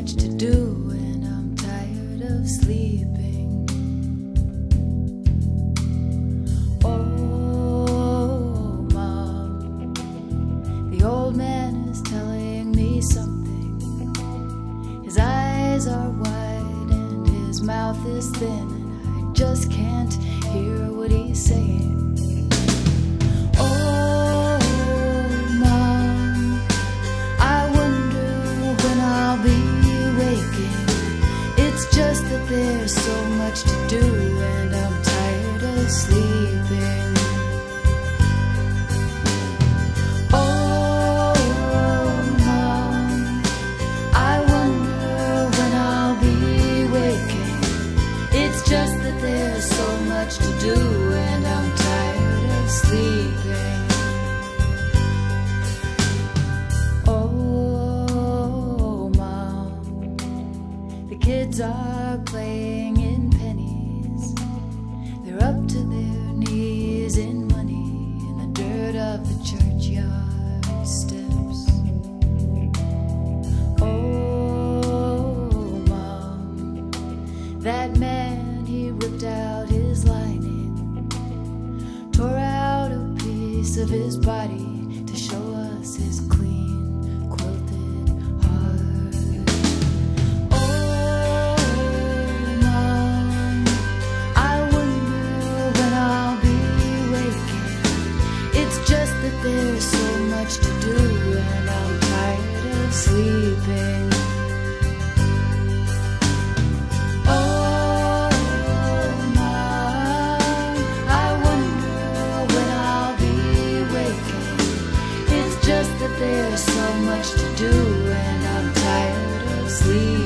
much to do, and I'm tired of sleeping. Oh, Mom, the old man is telling me something. His eyes are wide and his mouth is thin, and I just can't hear what he's saying. Much to do, and I'm tired of sleeping. Oh, Mom, the kids are playing in pennies. They're up to their knees in money in the dirt of the churchyard steps. Oh, Mom, that man, he ripped out his piece of his body to show us his clean, quilted heart. Oh, Mom, I wonder when I'll be waking. It's just that there's so much to do, and I'm tired of sleeping. Tired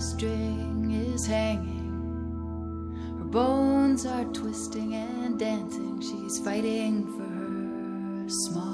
string is hanging. Her bones are twisting and dancing. She's fighting for her small